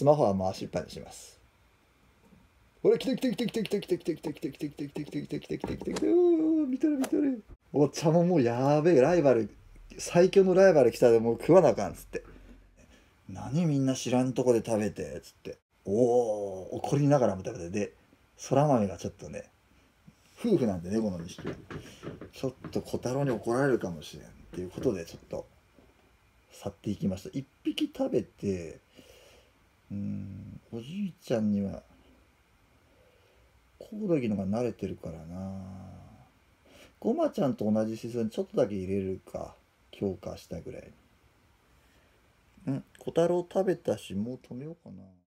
スマホは回しっぱにします。ほら来て来て来て来て来て来て来て来て来て来て来て来て来て来て来て来て来て見てる見てるお茶ももうやべえライバル最強のライバル来たでもう食わなあかんっつって何みんな知らんとこで食べてつっておお怒りながらも食べてでそら豆がちょっとね夫婦なんでねこの2匹はちょっと小太郎に怒られるかもしれんっていうことでちょっと去っていきました1匹食べてうん。おじいちゃんにはコオロギのが慣れてるからな。ゴマちゃんと同じ水槽にちょっとだけ入れるか強化したぐらい。うん小太郎食べたしもう止めようかな。